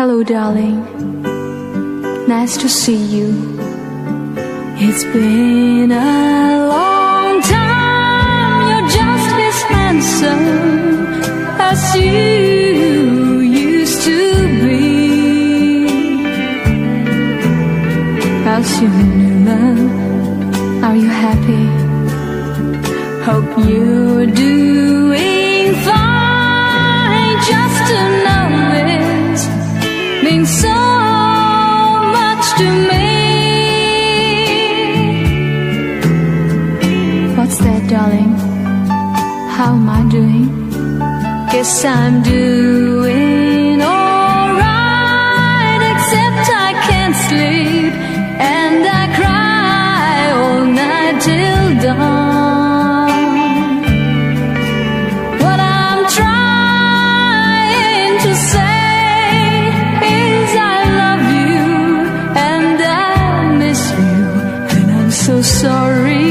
Hello, darling. Nice to see you. It's been a long time. You're just as handsome as you used to be. How's your new love? Are you happy? Hope you're so much to me. What's that, darling? How am I doing? Guess I'm doing alright, except I can't sleep and I so sorry